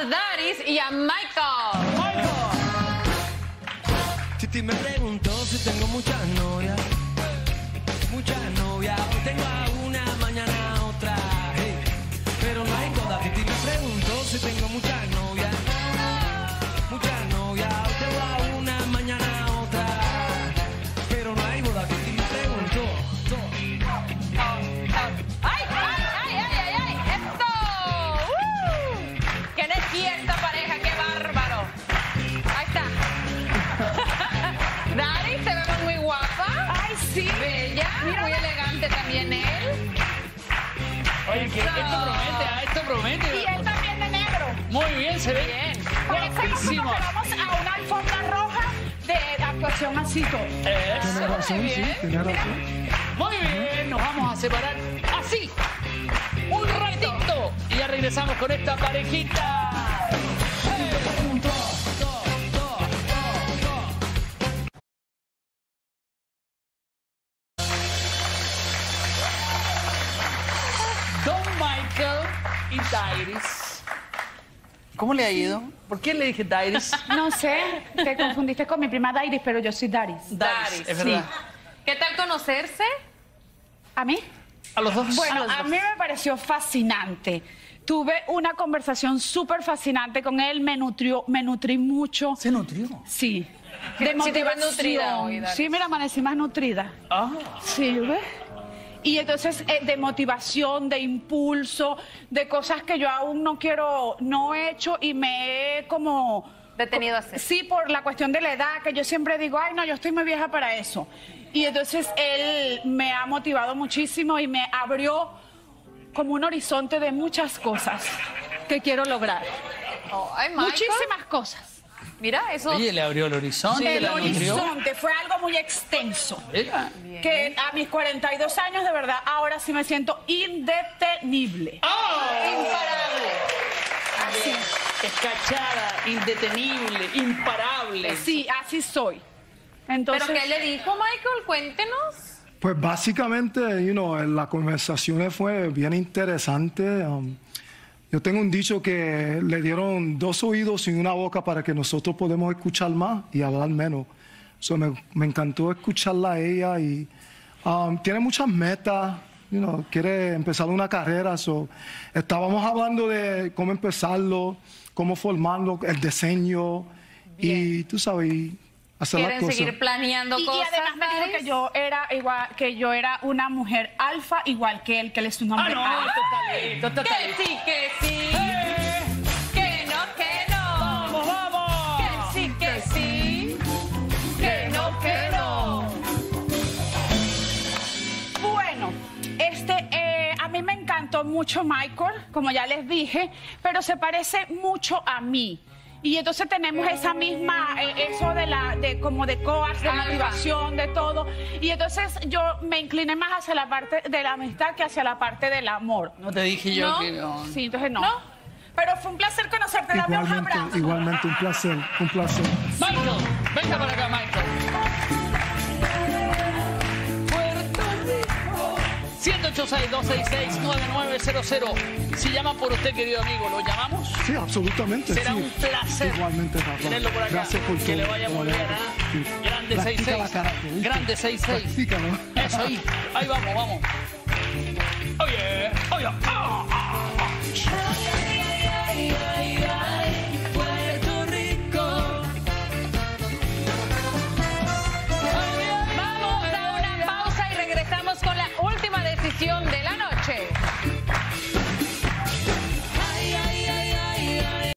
a Daris y a Michael. Titi me preguntó si tengo muchas novias. Sí! Bella, muy elegante también él. Oye, que esto promete, ah, esto promete. Y él también de negro. Muy bien, se ve. Bien. Parece como vamos a una alfombra roja de actuación así. Tiene razón, sí, tiene razón. Muy bien, nos vamos a separar así. Un ratito. Y ya regresamos con esta parejita. Y Dairis. ¿Cómo le ha ido? ¿Por qué le dije Dairis? No sé, te confundiste con mi prima Dairis, pero yo soy Daris. Daris, es verdad. ¿Qué tal conocerse? ¿A mí? A los dos. Bueno, a mí me pareció fascinante. Tuve una conversación súper fascinante con él, me nutrió, me nutrí mucho. ¿Se nutrió? Sí. De Sí, te motivación. nutrida hoy, Daris. Sí, mira, amanecí más nutrida. Ah. Sí, ¿ves? Y entonces eh, de motivación, de impulso, de cosas que yo aún no quiero, no he hecho y me he como... Detenido a hacer. Sí, por la cuestión de la edad, que yo siempre digo, ay, no, yo estoy muy vieja para eso. Y entonces él me ha motivado muchísimo y me abrió como un horizonte de muchas cosas que quiero lograr. Oh. Muchísimas cosas. Mira, eso. Oye, le abrió el horizonte, El horizonte fue algo muy extenso. Mira. Que a mis 42 años, de verdad, ahora sí me siento indetenible. Imparable. Así. Escachada, indetenible, imparable. Sí, así soy. Entonces, ¿Pero qué le dijo Michael? Cuéntenos. Pues básicamente, you know, la conversación fue bien interesante. Um, yo tengo un dicho que le dieron dos oídos y una boca para que nosotros podamos escuchar más y hablar menos. So, me, me encantó escucharla a ella y um, tiene muchas metas. You know, quiere empezar una carrera. So, estábamos hablando de cómo empezarlo, cómo formarlo, el diseño y tú sabes, hacer ¿Quieren cosas. seguir planeando y, y cosas? además me dijo que yo era igual, que yo era una mujer alfa igual que él, que él es un Ah, hombre no, está listo, esto está Que sí, que sí. Que no, que no. ¡Vamos, vamos! Que sí, que sí. Que no, que no. Bueno, este, eh, a mí me encantó mucho Michael, como ya les dije, pero se parece mucho a mí. Y entonces tenemos esa misma, eh, eso de la, de como de coach, de motivación, de todo. Y entonces yo me incliné más hacia la parte de la amistad que hacia la parte del amor. No te dije yo ¿No? que no. Sí, entonces no. ¿No? Pero fue un placer conocerte, dame un Igualmente, abrazo. igualmente, un placer, un placer. Michael, venga para acá, Michael. 186-266-9900. Si llaman por usted, querido amigo, ¿lo llamamos? Sí, absolutamente. Será sí. un placer Igualmente, Rafa. tenerlo por acá. Gracias por que todo. le vaya muy bien, ¿ah? Sí. Grande Practica 6-6. la karate, ¿viste? Grande 6-6. Practícalo. Eso ahí. Ahí vamos, vamos. Oye, oye. Ah, ah, ah.